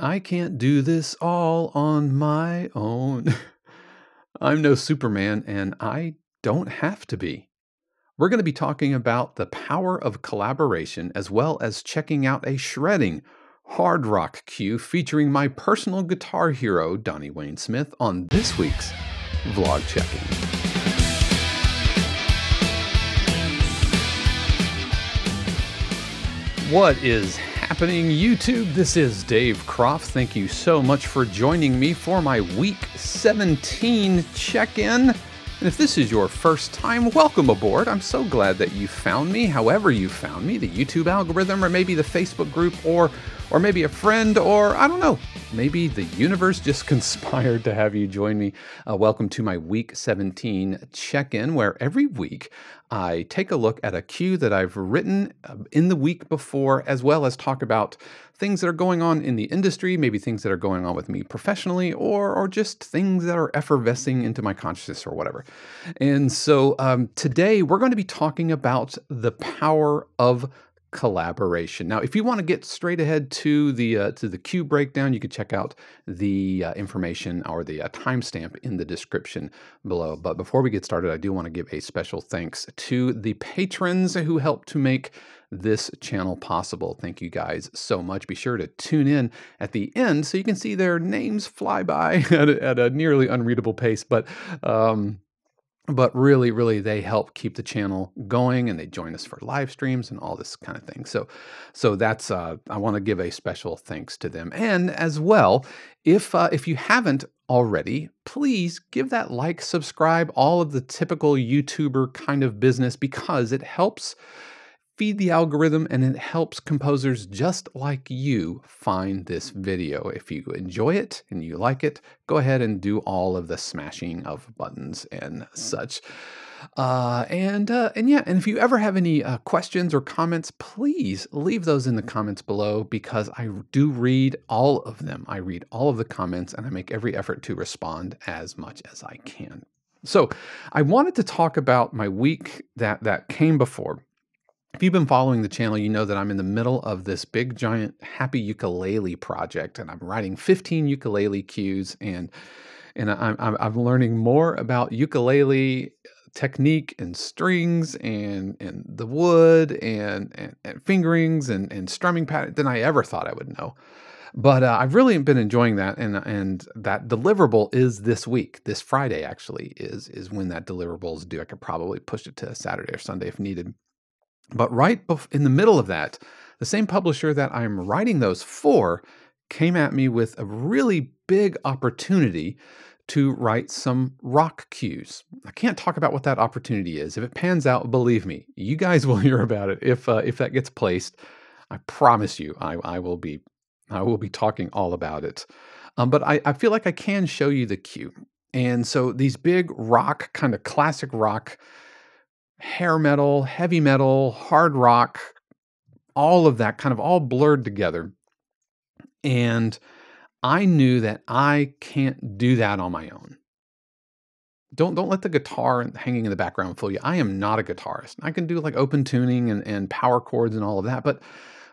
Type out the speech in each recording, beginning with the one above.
I can't do this all on my own. I'm no Superman, and I don't have to be. We're going to be talking about the power of collaboration as well as checking out a shredding hard rock cue featuring my personal guitar hero, Donnie Wayne Smith, on this week's Vlog Check-In. What is happening, YouTube? This is Dave Kropf. Thank you so much for joining me for my week 17 check in. And if this is your first time, welcome aboard. I'm so glad that you found me, however, you found me the YouTube algorithm, or maybe the Facebook group, or or maybe a friend, or I don't know, maybe the universe just conspired to have you join me. Uh, welcome to my week 17 check in, where every week I take a look at a cue that I've written uh, in the week before, as well as talk about things that are going on in the industry, maybe things that are going on with me professionally, or, or just things that are effervescing into my consciousness or whatever. And so um, today we're going to be talking about the power of collaboration. Now, if you want to get straight ahead to the uh, to the cue breakdown, you can check out the uh, information or the uh, timestamp in the description below. But before we get started, I do want to give a special thanks to the patrons who helped to make this channel possible. Thank you guys so much. Be sure to tune in at the end so you can see their names fly by at a, at a nearly unreadable pace. But um, but really really they help keep the channel going and they join us for live streams and all this kind of thing. So so that's uh, i want to give a special thanks to them. And as well if uh, if you haven't already please give that like subscribe all of the typical youtuber kind of business because it helps feed the algorithm and it helps composers just like you find this video. If you enjoy it and you like it, go ahead and do all of the smashing of buttons and such. Uh, and uh, and yeah, and if you ever have any uh, questions or comments, please leave those in the comments below because I do read all of them. I read all of the comments and I make every effort to respond as much as I can. So I wanted to talk about my week that that came before if you've been following the channel, you know that I'm in the middle of this big giant happy ukulele project and I'm writing 15 ukulele cues and and I'm, I'm, learning more about ukulele technique and strings and and the wood and and, and fingerings and and strumming pattern than I ever thought I would know. But uh, I've really been enjoying that, and and that deliverable is this week. This Friday actually is is when that deliverable is due. I could probably push it to Saturday or Sunday if needed. But right in the middle of that, the same publisher that I'm writing those for came at me with a really big opportunity to write some rock cues. I can't talk about what that opportunity is. If it pans out, believe me, you guys will hear about it. If uh, if that gets placed, I promise you, I, I will be I will be talking all about it. Um, but I, I feel like I can show you the cue. And so these big rock, kind of classic rock hair metal, heavy metal, hard rock, all of that kind of all blurred together. And I knew that I can't do that on my own. Don't don't let the guitar hanging in the background fool you. I am not a guitarist. I can do like open tuning and, and power chords and all of that, but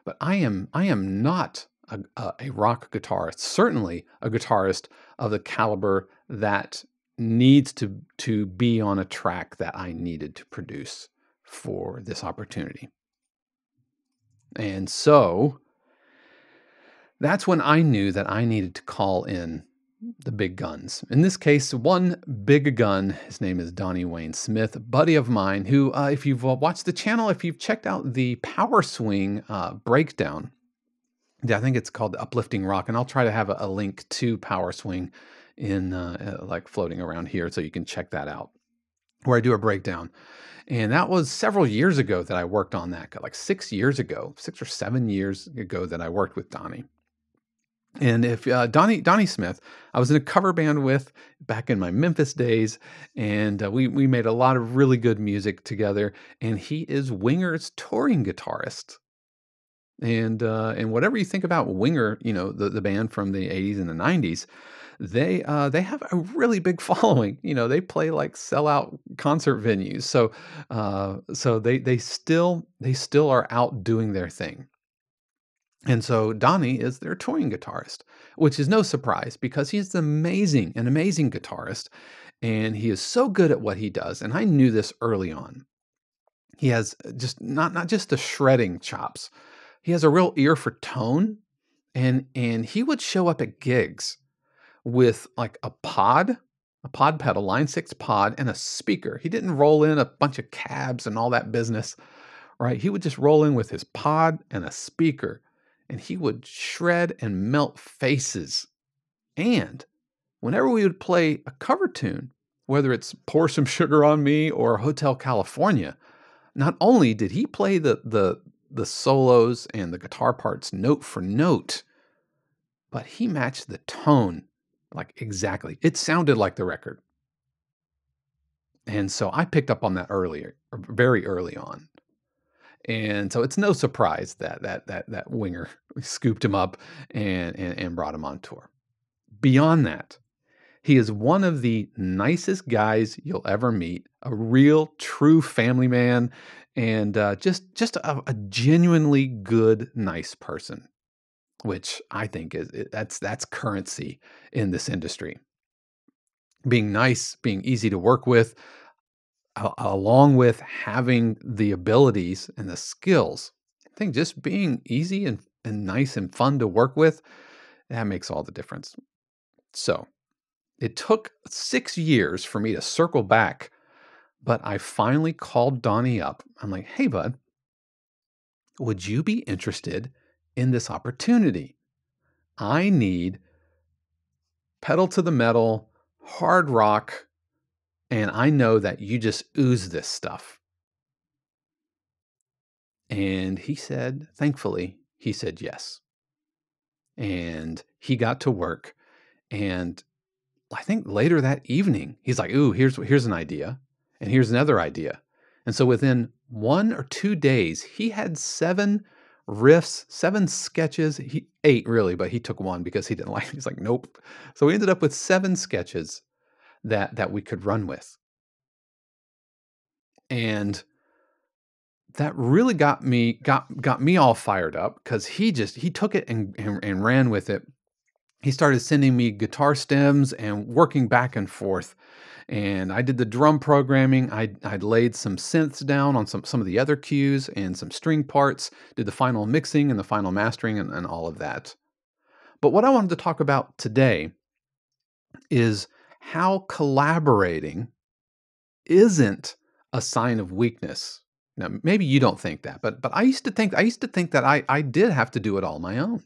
but I am I am not a, a rock guitarist. Certainly a guitarist of the caliber that needs to to be on a track that I needed to produce for this opportunity. And so that's when I knew that I needed to call in the big guns. In this case, one big gun, his name is Donnie Wayne Smith, buddy of mine, who, uh, if you've uh, watched the channel, if you've checked out the Power Swing uh, breakdown, I think it's called Uplifting Rock, and I'll try to have a, a link to Power Swing in uh, uh, like floating around here, so you can check that out where I do a breakdown. And that was several years ago that I worked on that, like six years ago, six or seven years ago that I worked with Donnie. And if uh, Donnie Donnie Smith, I was in a cover band with back in my Memphis days, and uh, we we made a lot of really good music together. And he is Winger's touring guitarist. And uh, and whatever you think about Winger, you know the the band from the '80s and the '90s, they uh, they have a really big following. You know, they play like sellout concert venues. So uh, so they they still they still are out doing their thing. And so Donnie is their touring guitarist, which is no surprise because he's amazing, an amazing guitarist, and he is so good at what he does. And I knew this early on. He has just not not just the shredding chops. He has a real ear for tone, and and he would show up at gigs with like a pod, a pod pedal, line six pod, and a speaker. He didn't roll in a bunch of cabs and all that business, right? He would just roll in with his pod and a speaker and he would shred and melt faces. And whenever we would play a cover tune, whether it's Pour Some Sugar on Me or Hotel California, not only did he play the, the, the solos and the guitar parts note for note, but he matched the tone like exactly. It sounded like the record. And so I picked up on that earlier, very early on. And so it's no surprise that that that that winger scooped him up and, and, and brought him on tour. Beyond that, he is one of the nicest guys you'll ever meet, a real true family man, and uh, just just a, a, genuinely good, nice person, which I think is that's that's currency in this industry. Being nice, being easy to work with, along with having the abilities and the skills. I think just being easy and, and nice and fun to work with, that makes all the difference. So it took six years for me to circle back, but I finally called Donnie up. I'm like, hey, bud, would you be interested in this opportunity? I need pedal to the metal, hard rock, and I know that you just ooze this stuff. And he said, thankfully, he said yes. And he got to work. And I think later that evening, he's like, ooh, here's, here's an idea. And here's another idea. And so within one or two days, he had seven riffs, seven sketches. He eight really, but he took one because he didn't like. It. He's like, nope. So we ended up with seven sketches that that we could run with. And that really got me got got me all fired up because he just he took it and, and, and ran with it. He started sending me guitar stems and working back and forth. And I did the drum programming. I I laid some synths down on some some of the other cues and some string parts. Did the final mixing and the final mastering and, and all of that. But what I wanted to talk about today is how collaborating isn't a sign of weakness. Now, maybe you don't think that, but but I used to think I used to think that I I did have to do it all my own.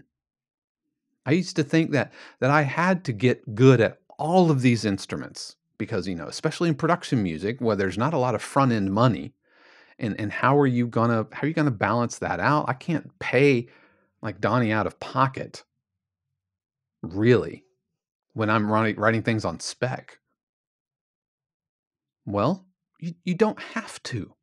I used to think that that I had to get good at all of these instruments because you know, especially in production music, where there's not a lot of front end money, and and how are you gonna how are you gonna balance that out? I can't pay like Donnie out of pocket, really when I'm writing, writing things on spec? Well, you, you don't have to.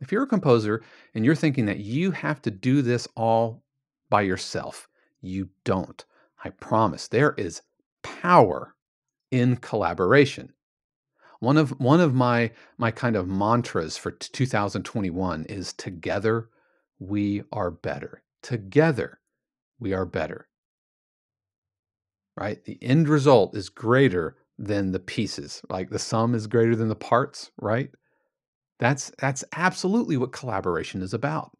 If you're a composer and you're thinking that you have to do this all by yourself, you don't. I promise there is power in collaboration. One of one of my my kind of mantras for 2021 is together we are better. Together we are better right? The end result is greater than the pieces. Like the sum is greater than the parts, right? That's that's absolutely what collaboration is about.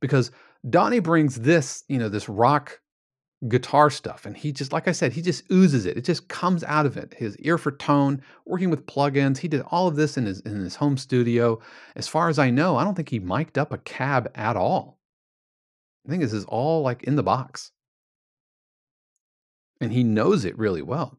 Because Donnie brings this, you know, this rock guitar stuff and he just like I said, he just oozes it. It just comes out of it. His ear for tone, working with plugins. He did all of this in his in his home studio. As far as I know, I don't think he mic'd up a cab at all. I think this is all like in the box and he knows it really well.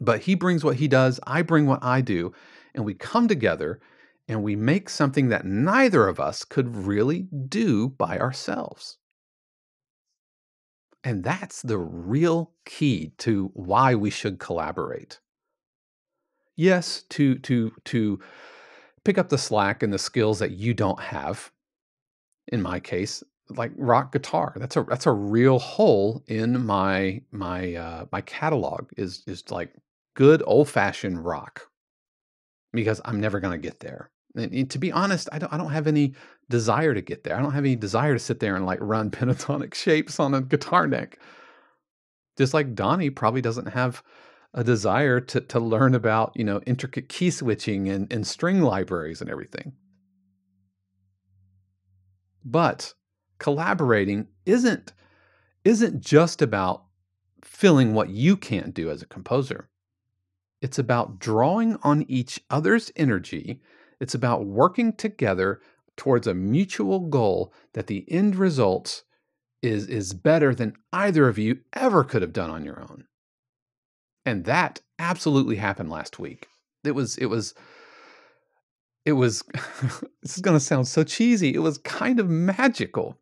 But he brings what he does, I bring what I do, and we come together and we make something that neither of us could really do by ourselves. And that's the real key to why we should collaborate. Yes, to to to pick up the slack and the skills that you don't have. In my case, like rock guitar. That's a that's a real hole in my my uh, my catalog is is like good old fashioned rock because I'm never gonna get there. And to be honest, I don't I don't have any desire to get there. I don't have any desire to sit there and like run pentatonic shapes on a guitar neck. Just like Donnie probably doesn't have a desire to to learn about, you know, intricate key switching and, and string libraries and everything. But collaborating isn't isn't just about filling what you can't do as a composer. It's about drawing on each other's energy. It's about working together towards a mutual goal that the end result is, is better than either of you ever could have done on your own. And that absolutely happened last week. It was, it was, it was, this is going to sound so cheesy. It was kind of magical,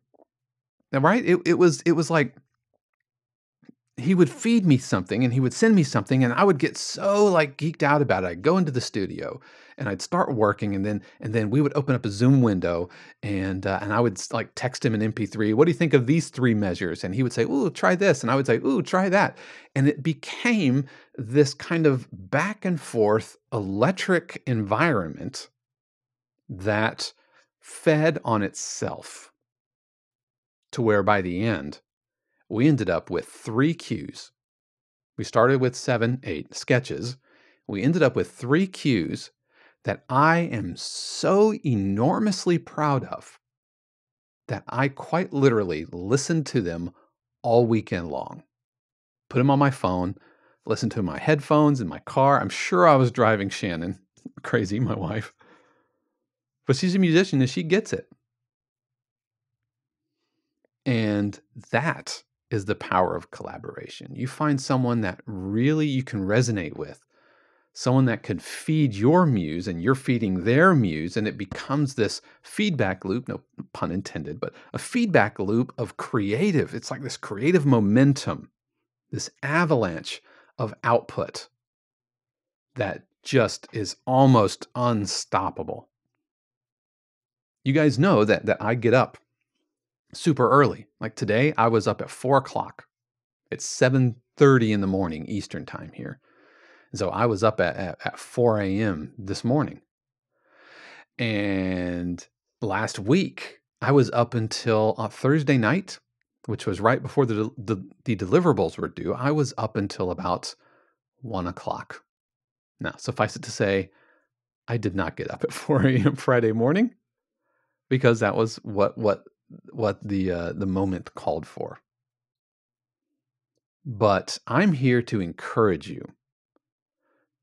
right? It, it was, it was like, he would feed me something and he would send me something and I would get so like geeked out about it. I'd go into the studio and I'd start working and then and then we would open up a Zoom window and uh, and I would like text him an MP3. What do you think of these three measures? And he would say, "Ooh, try this," and I would say, "Ooh, try that." And it became this kind of back and forth electric environment that fed on itself to where by the end we ended up with three cues. We started with seven, eight sketches. We ended up with three cues that I am so enormously proud of that I quite literally listened to them all weekend long. Put them on my phone, listened to my headphones in my car. I'm sure I was driving Shannon crazy, my wife. But she's a musician and she gets it. And that is the power of collaboration. You find someone that really you can resonate with, someone that could feed your muse and you're feeding their muse, and it becomes this feedback loop, no pun intended, but a feedback loop of creative. It's like this creative momentum, this avalanche of output that just is almost unstoppable. You guys know that, that I get up super early. Like today, I was up at four o'clock. It's seven thirty in the morning Eastern time here. So I was up at, at, at 4 a.m. this morning. And last week, I was up until uh, Thursday night, which was right before the, the, the deliverables were due. I was up until about one o'clock. Now, suffice it to say, I did not get up at 4 a.m. Friday morning because that was what what what the uh, the moment called for. But I'm here to encourage you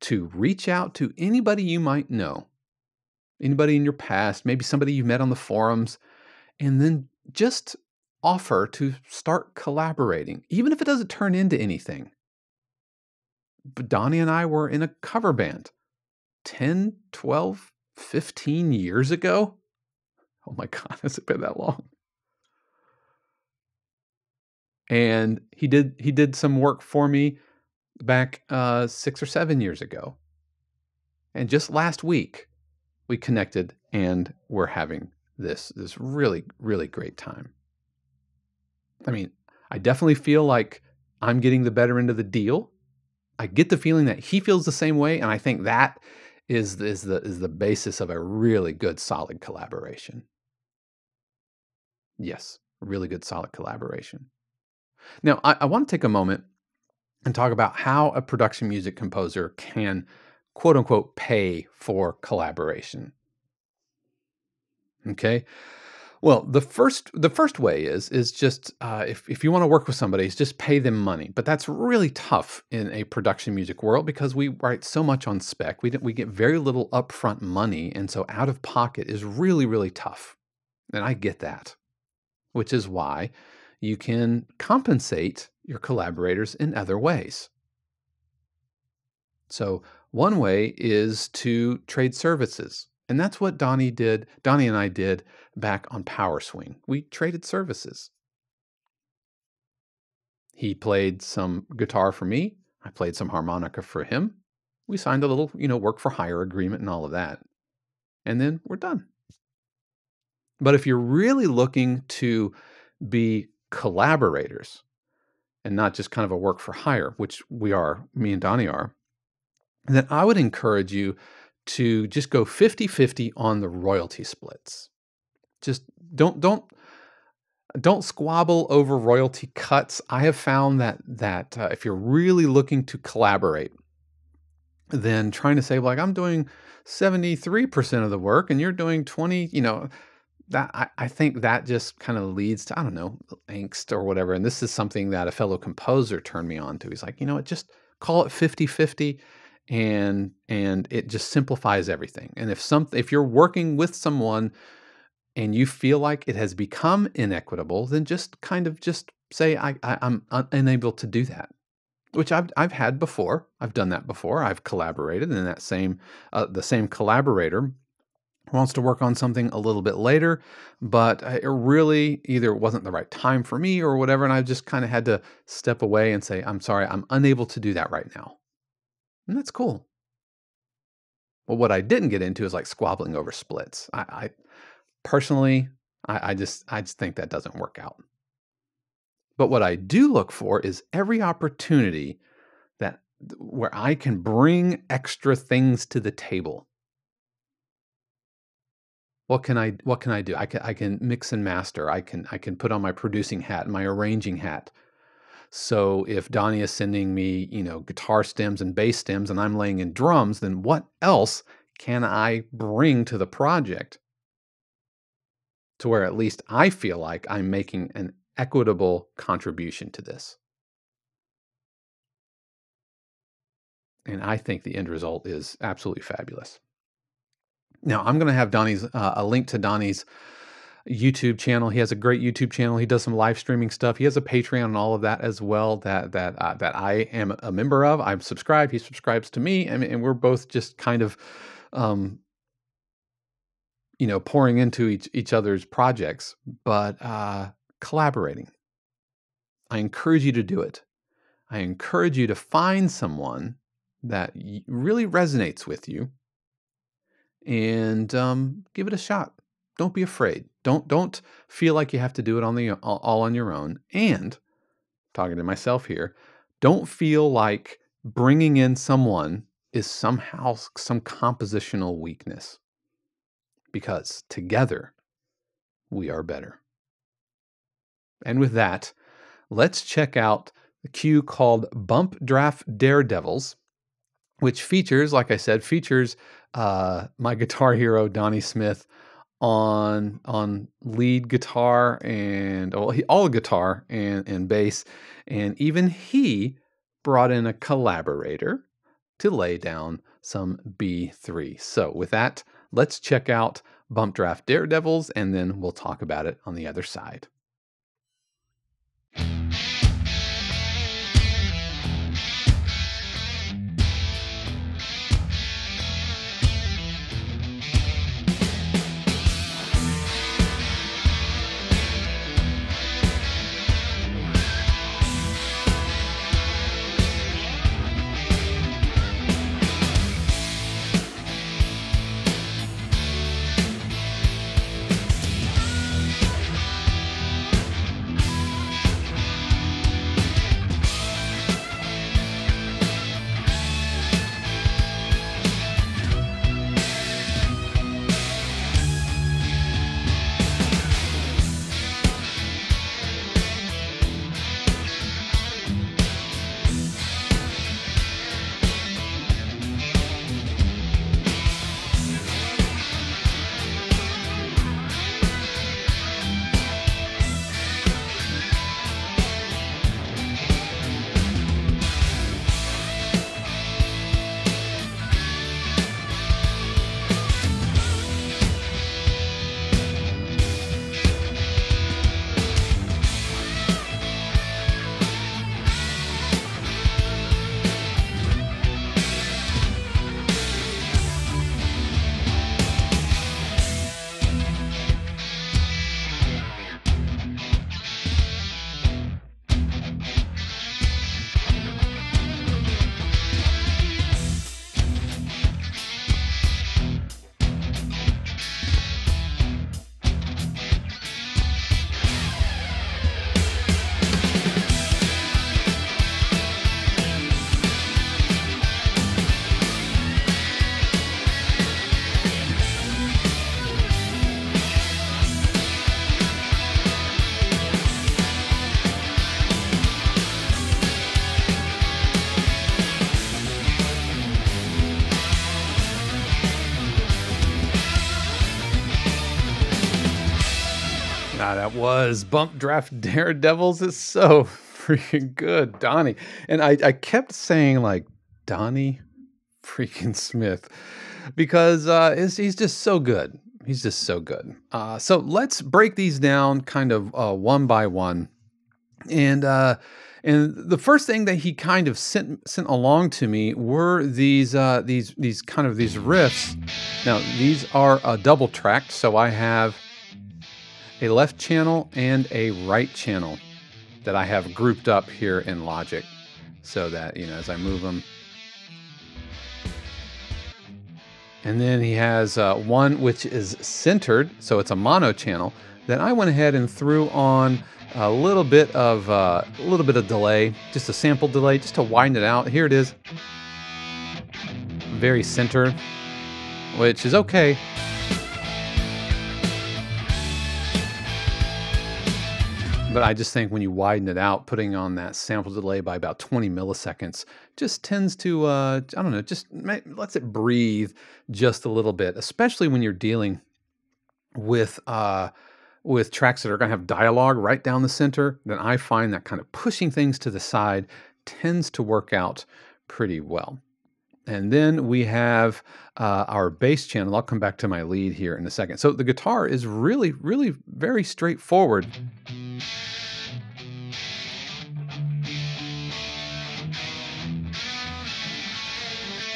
to reach out to anybody you might know, anybody in your past, maybe somebody you've met on the forums, and then just offer to start collaborating, even if it doesn't turn into anything. But Donnie and I were in a cover band 10, 12, 15 years ago. Oh my God, has it been that long? And he did he did some work for me back uh, six or seven years ago. And just last week, we connected and we're having this this really really great time. I mean, I definitely feel like I'm getting the better end of the deal. I get the feeling that he feels the same way, and I think that is is the is the basis of a really good solid collaboration. Yes, really good solid collaboration. Now, I, I want to take a moment and talk about how a production music composer can quote unquote pay for collaboration. Okay. Well, the first the first way is is just uh, if if you want to work with somebody, is just pay them money. But that's really tough in a production music world because we write so much on spec. We we get very little upfront money, and so out of pocket is really really tough. And I get that, which is why you can compensate your collaborators in other ways. So, one way is to trade services. And that's what Donnie did, Donnie and I did back on Power Swing. We traded services. He played some guitar for me, I played some harmonica for him. We signed a little, you know, work for hire agreement and all of that. And then we're done. But if you're really looking to be collaborators and not just kind of a work for hire, which we are, me and Donnie are, then I would encourage you to just go 50 50 on the royalty splits. just don't don't don't squabble over royalty cuts. I have found that that uh, if you're really looking to collaborate, then trying to say like I'm doing 73% of the work and you're doing 20, you know, that I, I think that just kind of leads to, I don't know, angst or whatever. And this is something that a fellow composer turned me on to. He's like, you know, just call it 50-50 and and it just simplifies everything. And if some if you're working with someone and you feel like it has become inequitable, then just kind of just say, I, I, am unable to do that, which I've, I've had before. I've done that before. I've collaborated, and that same uh, the same collaborator wants to work on something a little bit later, but uh, it really either wasn't the right time for me or whatever, and I just kind of had to step away and say, I'm sorry, I'm unable to do that right now. And that's cool. But what I didn't get into is like squabbling over splits. I, I personally, I, I just I just think that doesn't work out. But what I do look for is every opportunity that where I can bring extra things to the table. What can I what can I do? I can I can mix and master. I can I can put on my producing hat, my arranging hat. So if Donnie is sending me, you know, guitar stems and bass stems and I'm laying in drums, then what else can I bring to the project to where at least I feel like I'm making an equitable contribution to this. And I think the end result is absolutely fabulous. Now, I'm going to have Donnie's uh, a link to Donnie's YouTube channel. He has a great YouTube channel. He does some live streaming stuff. He has a Patreon and all of that as well. That that uh, that I am a member of. I'm subscribed. He subscribes to me, and, and we're both just kind of um, you know, pouring into each, each other's projects, but uh, collaborating. I encourage you to do it. I encourage you to find someone that really resonates with you and um, give it a shot. Don't be afraid. Don't don't feel like you have to do it on the all on your own. And talking to myself here, don't feel like bringing in someone is somehow some compositional weakness because together we are better. And with that, let's check out the cue called Bump Draft Daredevils, which features, like I said, features uh, my guitar hero Donnie Smith on on lead guitar and all guitar and and bass, and even he brought in a collaborator to lay down some B3. So with that, let's check out Bump Draft Daredevils, and then we'll talk about it on the other side. That was Bump Draft Daredevils. is so freaking good, Donnie. And I, I kept saying like Donnie freaking Smith because uh, he's just so good. He's just so good. Uh, so let's break these down kind of uh, one by one. And uh, and the first thing that he kind of sent sent along to me were these uh, these these kind of these riffs. Now these are uh, double tracked, so I have a left channel and a right channel that I have grouped up here in Logic, so that you know as I move them. And then he has uh, one which is centered, so it's a mono channel. Then I went ahead and threw on a little bit of uh, a little bit of delay, just a sample delay, just to widen it out. Here it is, very center, which is okay. But I just think when you widen it out, putting on that sample delay by about 20 milliseconds just tends to, uh, I don't know, just lets it breathe just a little bit, especially when you're dealing with uh, with tracks that are going to have dialogue right down the center, then I find that kind of pushing things to the side tends to work out pretty well. And then we have uh, our bass channel. I'll come back to my lead here in a second. So the guitar is really, really very straightforward.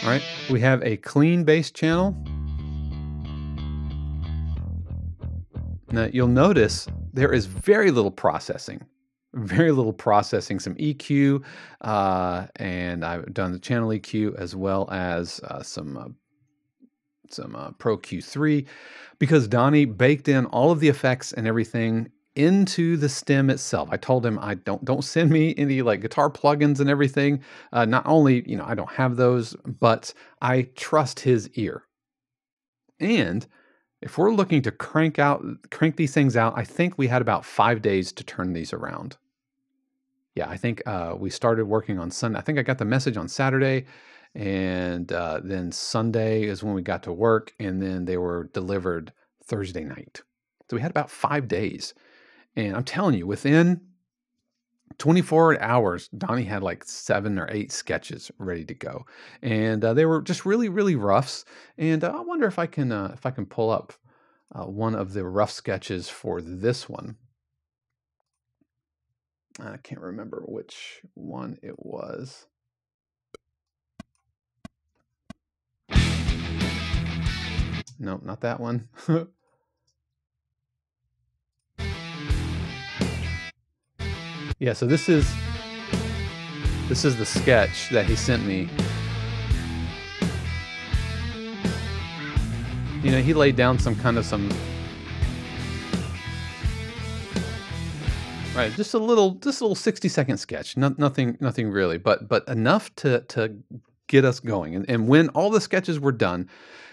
All right, we have a clean bass channel. Now you'll notice there is very little processing, very little processing, some EQ, uh, and I've done the channel EQ as well as uh, some uh, some uh, Pro Q3 because Donnie baked in all of the effects and everything into the stem itself. I told him I don't don't send me any like guitar plugins and everything. Uh, not only you know I don't have those, but I trust his ear. And if we're looking to crank out, crank these things out, I think we had about five days to turn these around. Yeah, I think uh, we started working on Sunday. I think I got the message on Saturday, and uh, then Sunday is when we got to work, and then they were delivered Thursday night. So we had about five days, and I'm telling you, within 24 hours, Donnie had like seven or eight sketches ready to go, and uh, they were just really, really roughs. And uh, I wonder if I can uh, if I can pull up uh, one of the rough sketches for this one. I can't remember which one it was. No, not that one. Yeah, so this is this is the sketch that he sent me. You know, he laid down some kind of some Right, just a little just a little 60 second sketch. No, nothing nothing really, but but enough to to get us going. And and when all the sketches were done,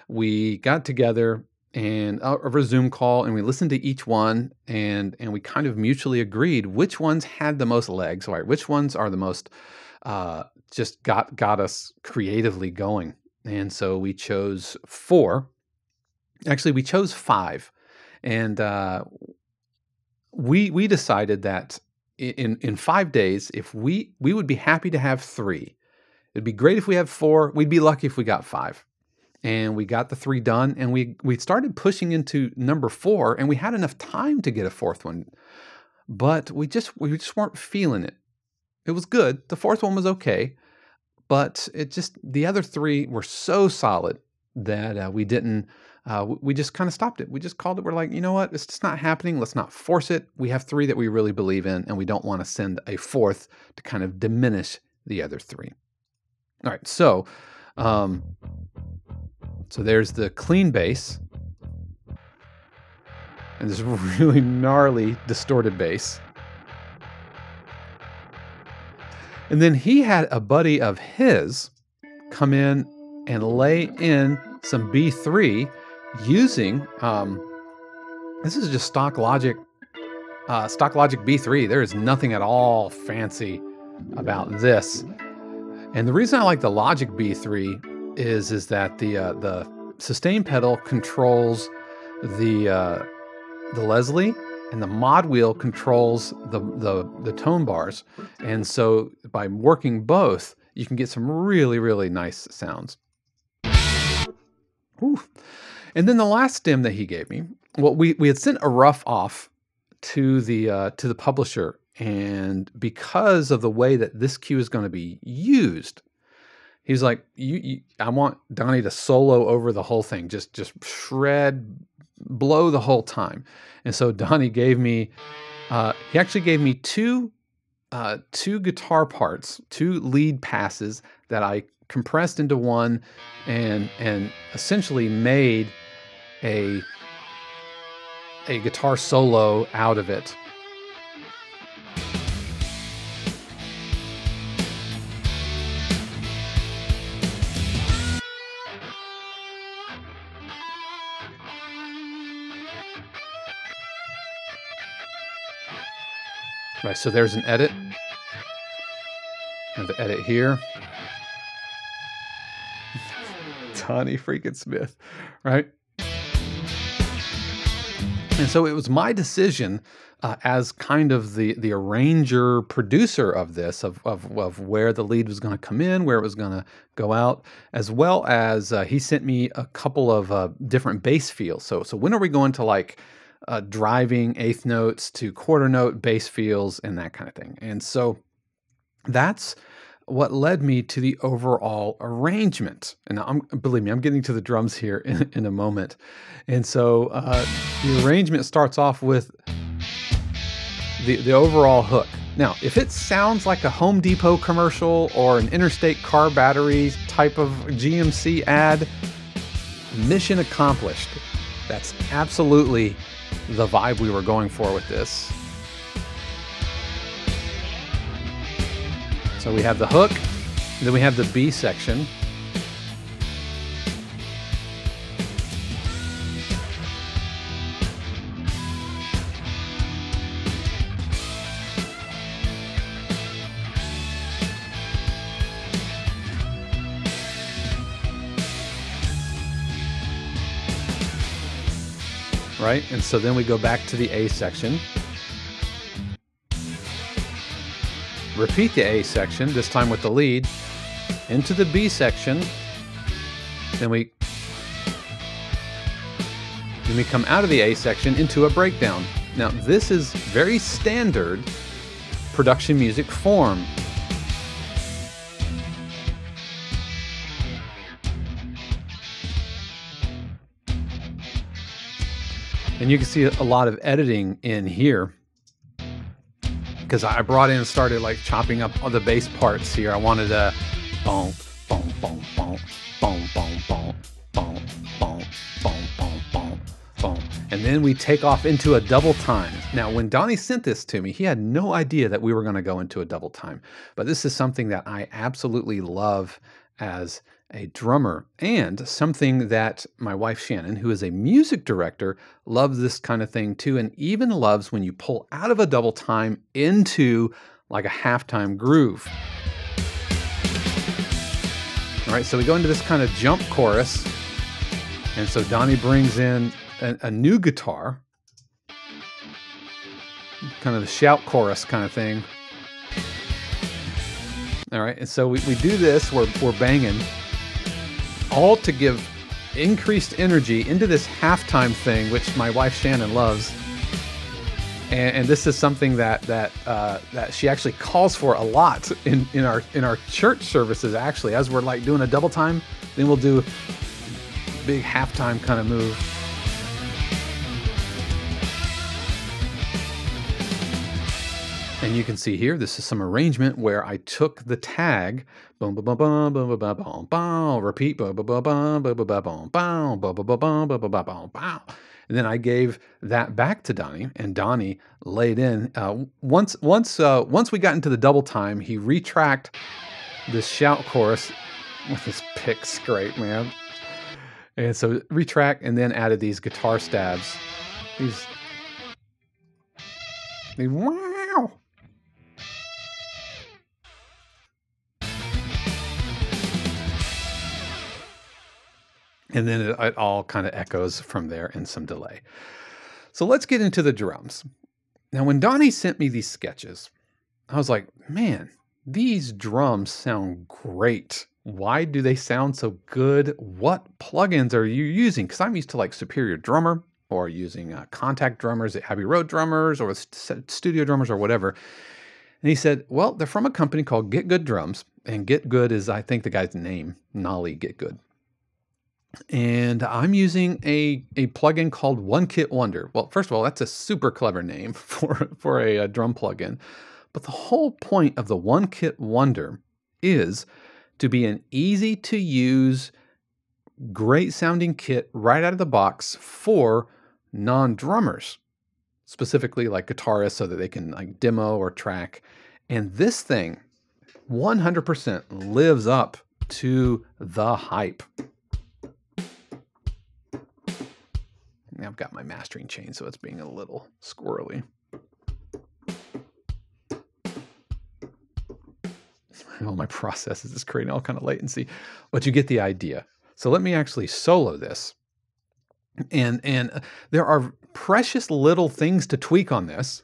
we got together and uh, over a Zoom call, and we listened to each one, and and we kind of mutually agreed which ones had the most legs, right? Which ones are the most uh, just got got us creatively going, and so we chose four. Actually, we chose five, and uh, we we decided that in in five days, if we we would be happy to have three. It'd be great if we have four. We'd be lucky if we got five and we got the three done and we we started pushing into number four and we had enough time to get a fourth one. But we just we just weren't feeling it. It was good. The fourth one was okay but it just the other three were so solid that uh, we didn't uh, we just kind of stopped it. We just called it. We're like you know what? It's just not happening. Let's not force it. We have three that we really believe in and we don't want to send a fourth to kind of diminish the other three. All right so um, so there's the clean bass. And this really gnarly distorted bass. And then he had a buddy of his come in and lay in some B3 using, um, this is just stock logic, uh, stock logic B3. There is nothing at all fancy about this. And the reason I like the Logic B3 is is that the uh, the sustain pedal controls the uh, the Leslie and the mod wheel controls the, the, the tone bars. And so by working both, you can get some really, really nice sounds. And then the last stem that he gave me, well, we, we had sent a rough off to the uh, to the publisher, and because of the way that this cue is going to be used, he's like, you, you, I want Donnie to solo over the whole thing, just just shred, blow the whole time. And so Donnie gave me, uh, he actually gave me two uh, two guitar parts, two lead passes that I compressed into one, and and essentially made a a guitar solo out of it. Right, so there's an edit. And the edit here. Donnie freaking Smith, right? And so it was my decision uh, as kind of the the arranger producer of this, of, of, of where the lead was going to come in, where it was going to go out, as well as uh, he sent me a couple of uh, different bass feels. So so when are we going to like uh, driving eighth notes to quarter note bass feels and that kind of thing. And so that's what led me to the overall arrangement. And I'm, believe me, I'm getting to the drums here in, in a moment. And so uh, the arrangement starts off with the, the overall hook. Now, if it sounds like a Home Depot commercial or an interstate car battery type of GMC ad, mission accomplished. That's absolutely the vibe we were going for with this. So we have the hook, then we have the B section. Right? And so then we go back to the A section. Repeat the A section, this time with the lead, into the B section. Then we then we come out of the A section into a breakdown. Now, this is very standard production music form. And you can see a lot of editing in here because I brought in and started like chopping up all the bass parts here. I wanted to boom, boom, boom, boom, boom, boom, boom, boom, boom, boom, boom, boom, boom. And then we take off into a double time. Now, when Donnie sent this to me, he had no idea that we were going to go into a double time. But this is something that I absolutely love as a drummer, and something that my wife Shannon, who is a music director, loves this kind of thing too, and even loves when you pull out of a double time into like a halftime groove. All right, so we go into this kind of jump chorus, and so Donnie brings in a, a new guitar, kind of the shout chorus kind of thing. All right, and so we, we do this, we're, we're banging all to give increased energy into this halftime thing, which my wife Shannon loves. And, and this is something that that uh, that she actually calls for a lot in, in our in our church services. Actually, as we're like doing a double time, then we'll do big halftime kind of move. And you can see here, this is some arrangement where I took the tag, boom, boom, boom, boom, boom, boom, boom, boom, repeat, boom, boom, boom, boom, boom, boom, boom, boom, boom, boom, boom, boom, boom, boom, boom, boom, boom. And then I gave that back to Donnie, and Donnie laid in. Uh, once, once, uh, once we got into the double time, he retracked this shout chorus with this pick scrape, man. And so retract, and then added these guitar stabs. These, these and then it, it all kind of echoes from there in some delay. So let's get into the drums. Now, when Donnie sent me these sketches, I was like, man, these drums sound great. Why do they sound so good? What plugins are you using? Because I'm used to like Superior Drummer or using uh, Kontakt drummers, Abbey Road drummers, or studio drummers, or whatever. And he said, well, they're from a company called Get Good Drums. And Get Good is, I think, the guy's name, Nolly Getgood and I'm using a, a plugin called One Kit Wonder. Well, first of all, that's a super clever name for, for a, a drum plugin. But the whole point of the One Kit Wonder is to be an easy to use, great sounding kit right out of the box for non drummers, specifically like guitarists, so that they can like demo or track. And this thing 100% lives up to the hype. I've got my mastering chain, so it's being a little squirrely. all my processes is creating all kind of latency, but you get the idea. So let me actually solo this. And and uh, there are precious little things to tweak on this.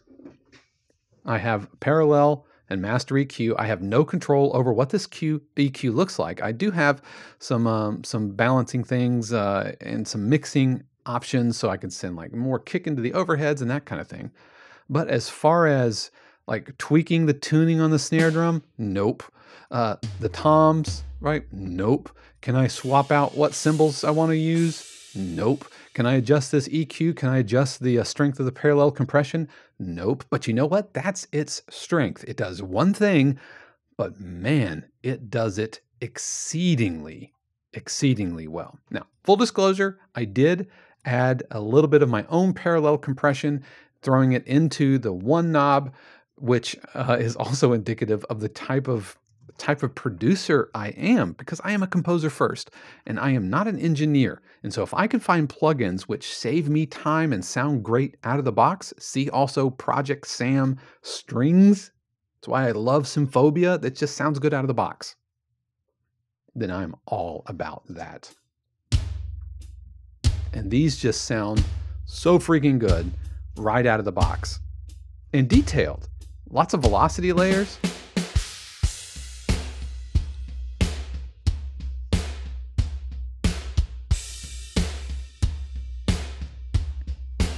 I have parallel and master EQ. I have no control over what this Q EQ looks like. I do have some um, some balancing things uh, and some mixing options so I can send like more kick into the overheads and that kind of thing. But as far as like tweaking the tuning on the snare drum, nope. Uh, the toms, right? Nope. Can I swap out what cymbals I want to use? Nope. Can I adjust this EQ? Can I adjust the uh, strength of the parallel compression? Nope. But you know what? That's its strength. It does one thing, but man, it does it exceedingly, exceedingly well. Now, full disclosure, I did add a little bit of my own parallel compression, throwing it into the one knob, which uh, is also indicative of the type of type of producer I am because I am a composer first and I am not an engineer. And so if I can find plugins which save me time and sound great out of the box, see also ProjectSAM strings. That's why I love Symphobia that just sounds good out of the box. Then I'm all about that. And these just sound so freaking good right out of the box. And detailed. Lots of velocity layers.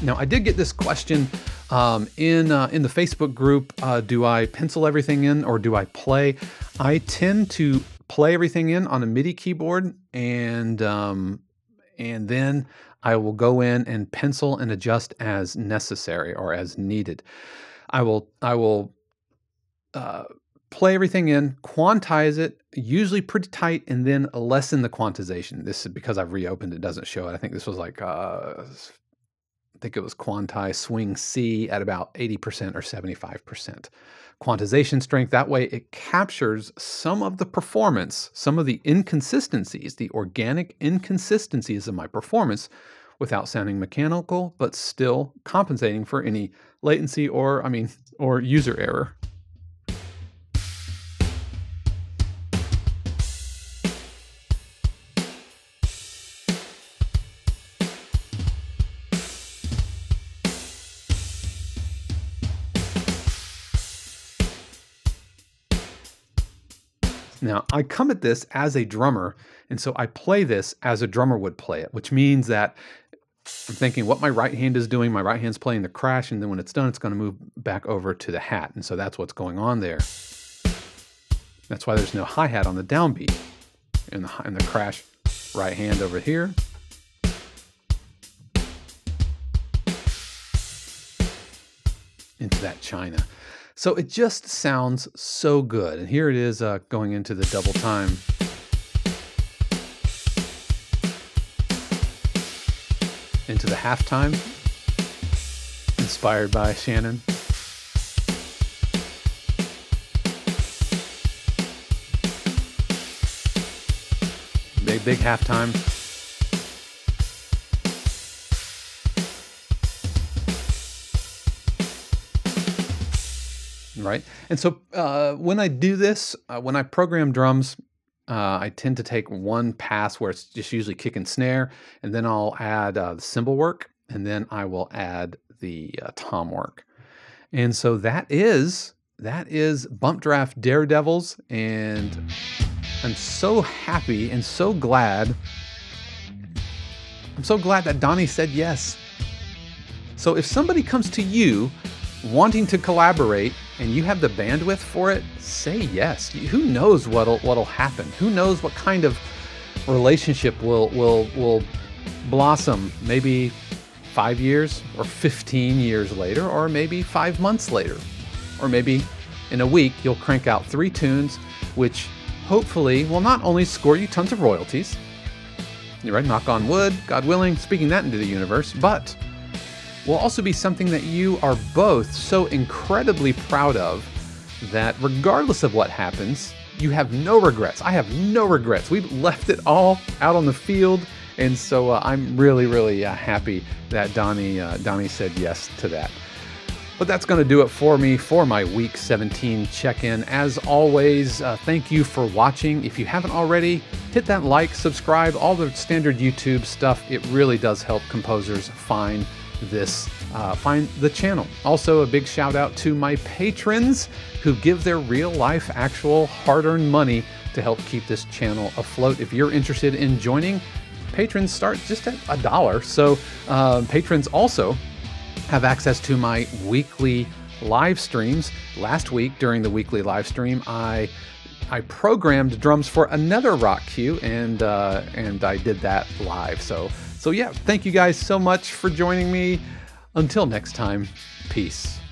Now, I did get this question um, in uh, in the Facebook group. Uh, do I pencil everything in or do I play? I tend to play everything in on a MIDI keyboard, and um, and then I will go in and pencil and adjust as necessary or as needed. I will I will uh, play everything in, quantize it, usually pretty tight, and then lessen the quantization. This is because I've reopened it, doesn't show it. I think this was like uh, think it was quantize swing C at about 80% or 75% quantization strength. That way, it captures some of the performance, some of the inconsistencies, the organic inconsistencies of my performance without sounding mechanical, but still compensating for any latency or, I mean, or user error. Now, I come at this as a drummer, and so I play this as a drummer would play it, which means that I'm thinking what my right hand is doing. My right hand's playing the crash, and then when it's done, it's going to move back over to the hat. And so that's what's going on there. That's why there's no hi hat on the downbeat. In the, in the crash, right hand over here. Into that China. So it just sounds so good. And here it is uh, going into the double time. Into the halftime, inspired by Shannon. Big, big halftime. Right? And so uh, when I do this, uh, when I program drums, uh, I tend to take one pass where it's just usually kick and snare, and then I'll add uh, the cymbal work. and then I will add the uh, tom work. And so that is that is Bump Draft Daredevils, and I'm so happy and so glad. I'm so glad that Donnie said yes. So if somebody comes to you wanting to collaborate and you have the bandwidth for it, say yes. Who knows what'll what'll happen? Who knows what kind of relationship will will will blossom maybe 5 years or 15 years later or maybe 5 months later or maybe in a week you'll crank out 3 tunes which hopefully will not only score you tons of royalties, you're right, knock on wood, God willing, speaking that into the universe, but will also be something that you are both so incredibly proud of that regardless of what happens, you have no regrets. I have no regrets. We've left it all out on the field. And so uh, I'm really, really uh, happy that Donnie, uh, Donnie said yes to that. But that's going to do it for me for my week 17 check in. As always, uh, thank you for watching. If you haven't already, hit that like, subscribe, all the standard YouTube stuff. It really does help composers find this uh, find the channel. Also, a big shout out to my patrons who give their real life, actual hard earned money to help keep this channel afloat. If you're interested in joining, patrons start just at a dollar. So, uh, patrons also have access to my weekly live streams. Last week during the weekly live stream, I I programmed drums for another rock cue, and uh, and I did that live. So so yeah, thank you guys so much for joining me. Until next time, peace.